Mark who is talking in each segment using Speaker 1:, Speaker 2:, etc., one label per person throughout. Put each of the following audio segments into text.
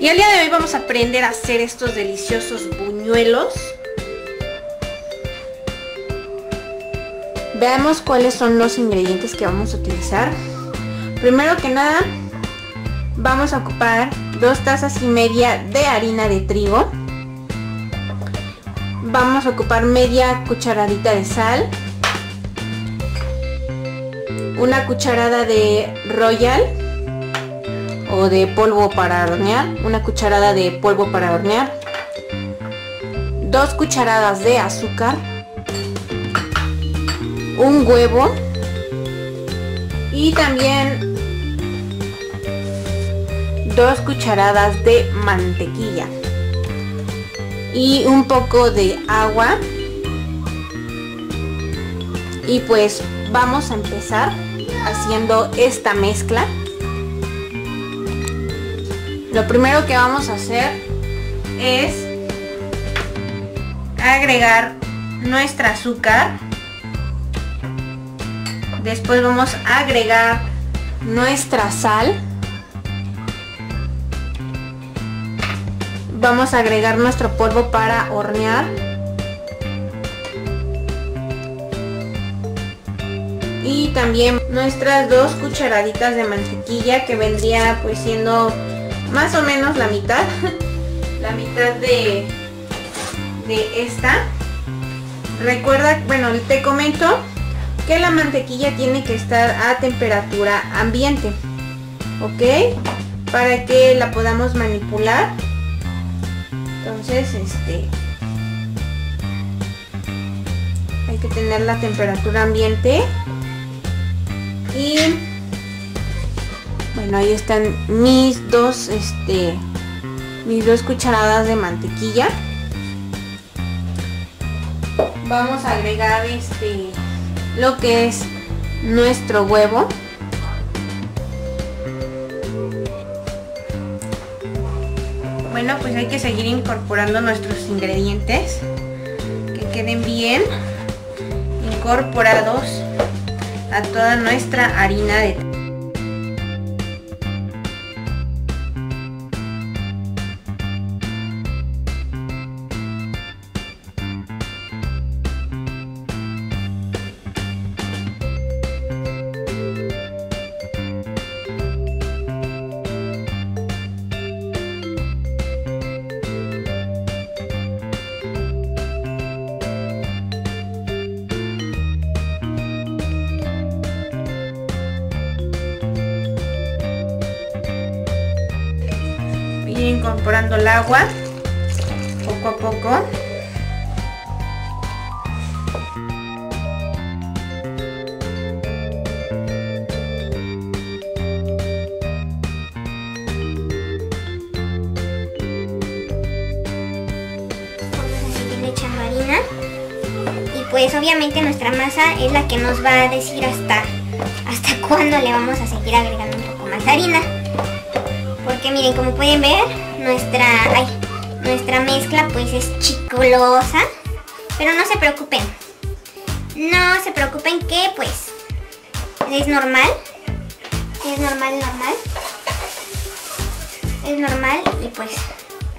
Speaker 1: Y el día de hoy vamos a aprender a hacer estos deliciosos buñuelos. Veamos cuáles son los ingredientes que vamos a utilizar. Primero que nada, vamos a ocupar dos tazas y media de harina de trigo. Vamos a ocupar media cucharadita de sal. Una cucharada de royal de polvo para hornear, una cucharada de polvo para hornear, dos cucharadas de azúcar, un huevo y también dos cucharadas de mantequilla y un poco de agua. Y pues vamos a empezar haciendo esta mezcla lo primero que vamos a hacer es agregar nuestra azúcar. Después vamos a agregar nuestra sal. Vamos a agregar nuestro polvo para hornear. Y también nuestras dos cucharaditas de mantequilla que vendría pues siendo más o menos la mitad la mitad de de esta. Recuerda bueno te comento que la mantequilla tiene que estar a temperatura ambiente ok para que la podamos manipular. Entonces este hay que tener la temperatura ambiente. Y bueno, ahí están mis dos, este, mis dos cucharadas de mantequilla. Vamos a agregar este, lo que es nuestro huevo. Bueno, pues hay que seguir incorporando nuestros ingredientes que queden bien incorporados a toda nuestra harina de incorporando el agua poco a poco.
Speaker 2: echando harina y pues obviamente nuestra masa es la que nos va a decir hasta hasta cuándo le vamos a seguir agregando un poco más de harina porque miren como pueden ver nuestra, nuestra mezcla pues es chicolosa. Pero no se preocupen. No se preocupen que pues es normal. Es normal, normal. Es normal y pues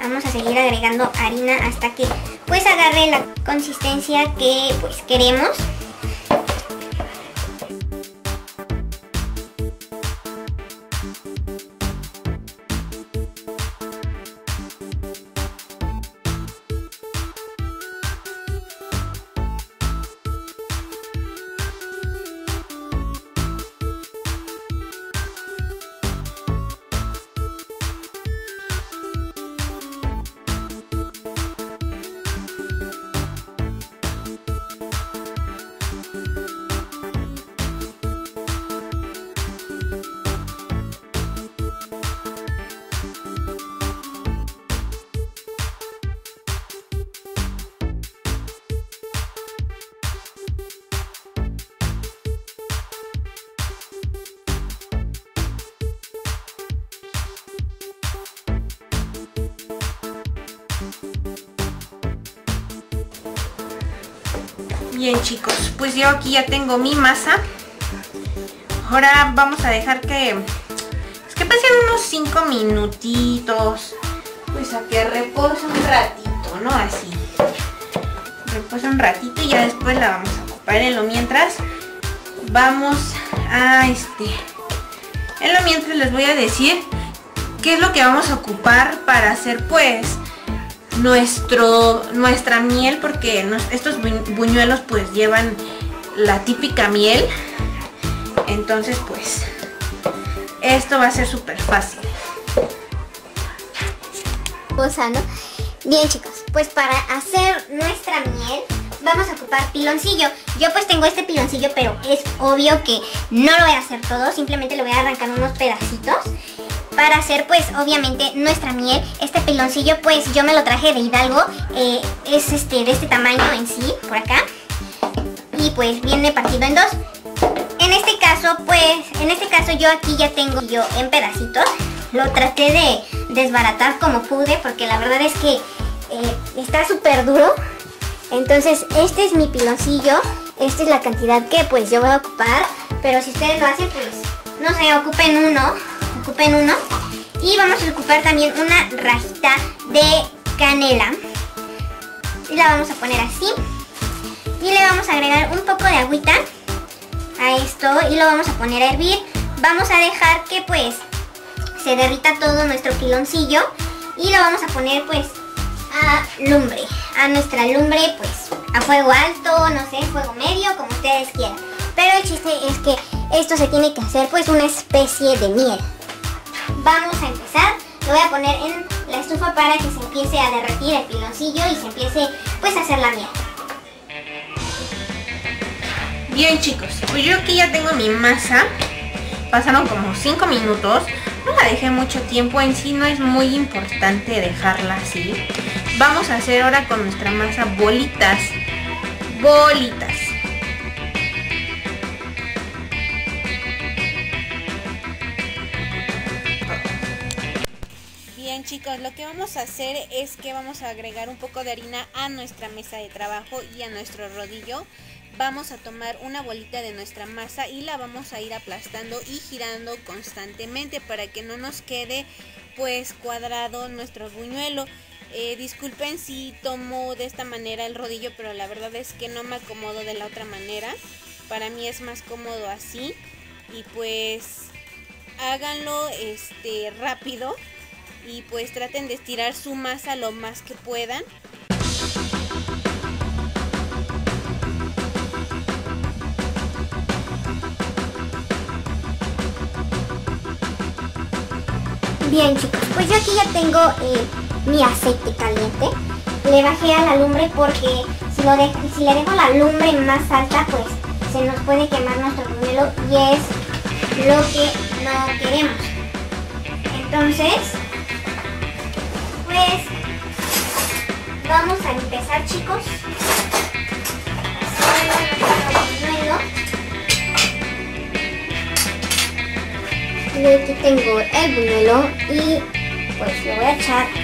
Speaker 2: vamos a seguir agregando harina hasta que pues agarre la consistencia que pues queremos.
Speaker 1: Bien chicos, pues yo aquí ya tengo mi masa. Ahora vamos a dejar que... Es que pasen unos 5 minutitos. pues a que repose un ratito, ¿no? Así. Repose un ratito y ya después la vamos a ocupar. En lo mientras vamos a este... En lo mientras les voy a decir qué es lo que vamos a ocupar para hacer pues nuestro, nuestra miel porque estos buñuelos pues llevan la típica miel. Entonces pues esto va a ser súper fácil.
Speaker 2: ¿no? bien chicos pues para hacer nuestra miel vamos a ocupar piloncillo. Yo pues tengo este piloncillo pero es obvio que no lo voy a hacer todo simplemente le voy a arrancar unos pedacitos para hacer pues obviamente nuestra miel. Este piloncillo pues yo me lo traje de Hidalgo, eh, es este de este tamaño en sí, por acá. Y pues viene partido en dos. En este caso pues, en este caso yo aquí ya tengo yo en pedacitos. Lo traté de desbaratar como pude porque la verdad es que eh, está súper duro. Entonces este es mi piloncillo, esta es la cantidad que pues yo voy a ocupar. Pero si ustedes lo hacen pues, no sé, ocupen uno ocupen uno. Y vamos a ocupar también una rajita de canela. Y la vamos a poner así. Y le vamos a agregar un poco de agüita a esto y lo vamos a poner a hervir. Vamos a dejar que pues se derrita todo nuestro piloncillo y lo vamos a poner pues a lumbre, a nuestra lumbre pues a fuego alto, no sé, fuego medio, como ustedes quieran. Pero el chiste es que esto se tiene que hacer pues una especie de miel vamos a empezar. Lo voy a poner en la estufa para que se empiece a derretir el piloncillo y se empiece pues a hacer la miel.
Speaker 1: Bien chicos, pues yo aquí ya tengo mi masa. Pasaron como 5 minutos. No la dejé mucho tiempo, en sí no es muy importante dejarla así. Vamos a hacer ahora con nuestra masa bolitas. Bolitas. Chicos, lo que vamos a hacer es que vamos a agregar un poco de harina a nuestra mesa de trabajo y a nuestro rodillo. Vamos a tomar una bolita de nuestra masa y la vamos a ir aplastando y girando constantemente para que no nos quede pues cuadrado nuestro buñuelo. Eh, disculpen si tomo de esta manera el rodillo, pero la verdad es que no me acomodo de la otra manera. Para mí es más cómodo así. Y pues háganlo este rápido y pues traten de estirar su masa lo más que puedan.
Speaker 2: Bien chicos, pues yo aquí ya tengo eh, mi aceite caliente. Le bajé a la lumbre porque si, lo si le dejo la lumbre más alta pues se nos puede quemar nuestro buñuelo y es lo que no queremos. Entonces pues vamos a empezar chicos. Y aquí tengo el buñuelo y pues lo voy a echar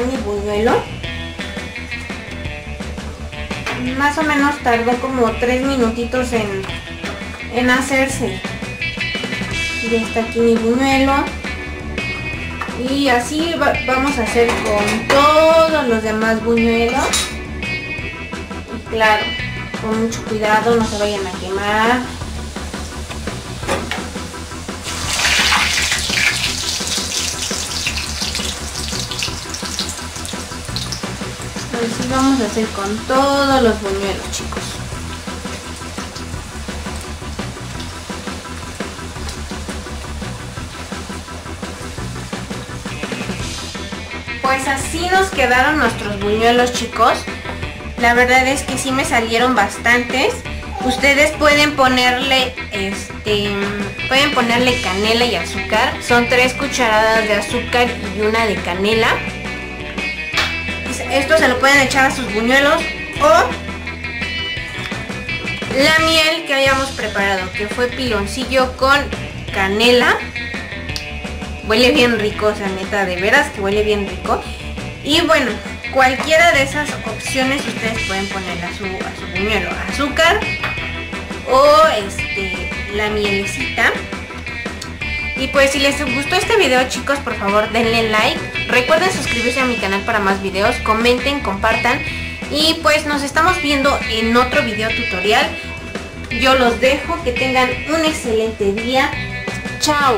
Speaker 1: mi buñuelo. Más o menos tardó como 3 minutitos en, en hacerse. Ya está aquí mi buñuelo. Y así vamos a hacer con todos los demás buñuelos. Y claro, con mucho cuidado, no se vayan a quemar. así vamos a hacer con todos los buñuelos chicos. Pues así nos quedaron nuestros buñuelos chicos. La verdad es que sí me salieron bastantes. Ustedes pueden ponerle este pueden ponerle canela y azúcar. Son tres cucharadas de azúcar y una de canela. Esto se lo pueden echar a sus buñuelos o la miel que habíamos preparado, que fue piloncillo con canela. Huele bien rico, o sea, neta, de veras que huele bien rico. Y bueno, cualquiera de esas opciones ustedes pueden poner a su, a su buñuelo. Azúcar o este, la mielecita. Y pues si les gustó este video chicos, por favor denle like. Recuerden suscribirse a mi canal para más videos. Comenten, compartan. Y pues nos estamos viendo en otro video tutorial. Yo los dejo, que tengan un excelente día. Chao.